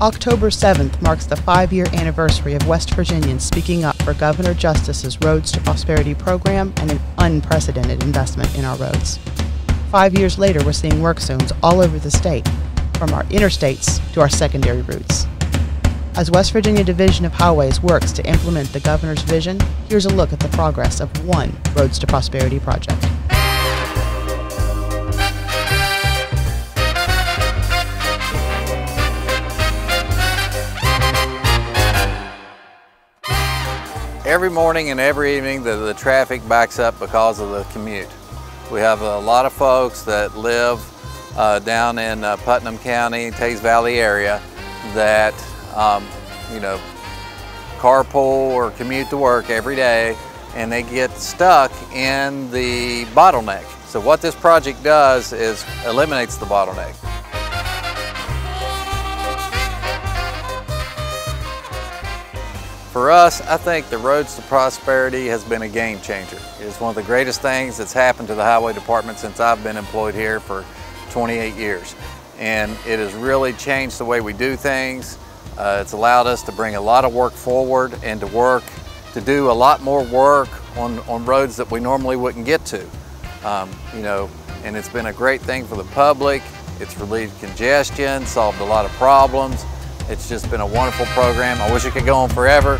October 7th marks the five year anniversary of West Virginians speaking up for Governor Justice's Roads to Prosperity program and an unprecedented investment in our roads. Five years later, we're seeing work zones all over the state, from our interstates to our secondary routes. As West Virginia Division of Highways works to implement the governor's vision, here's a look at the progress of one Roads to Prosperity project. Every morning and every evening the, the traffic backs up because of the commute. We have a lot of folks that live uh, down in uh, Putnam County, Teays Valley area that, um, you know, carpool or commute to work every day and they get stuck in the bottleneck. So what this project does is eliminates the bottleneck. For us, I think the Roads to Prosperity has been a game changer. It's one of the greatest things that's happened to the Highway Department since I've been employed here for 28 years. And it has really changed the way we do things. Uh, it's allowed us to bring a lot of work forward and to work, to do a lot more work on, on roads that we normally wouldn't get to. Um, you know, and it's been a great thing for the public. It's relieved congestion, solved a lot of problems. It's just been a wonderful program. I wish it could go on forever.